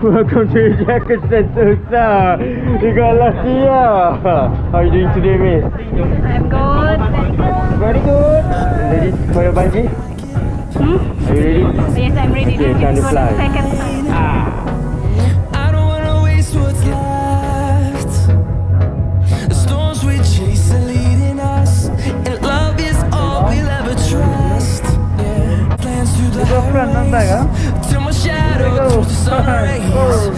Welcome to AJ Hackett Sentosa. You got lucky, yeah. How are you doing today, miss? I'm good. Very good. Ready for your bungee? Hmm? Are you ready? Yes, I'm ready. Okay, now. time to For fly. the second time. I don't wanna waste what's shadow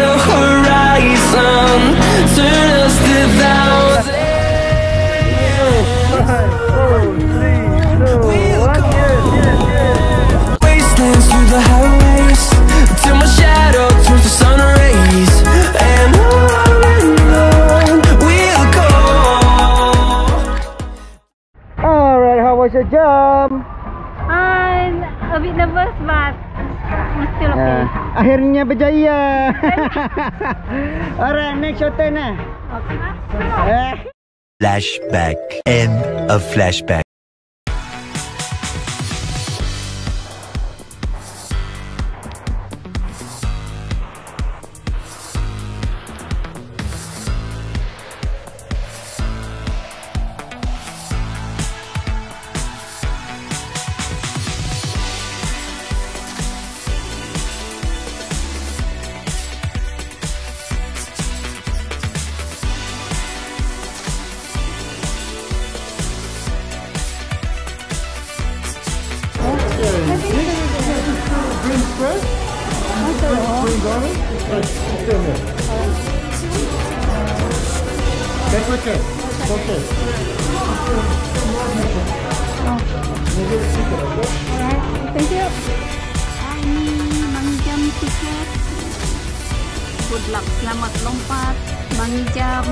Jump? I'm a bit nervous, but I'm still okay. Ah, akhirnya berjaya. Alright, next your turn eh. Eh. Flashback. End of flashback. Green spread? Green garden? Still here. That's okay. Selamat lompat. Mangjam.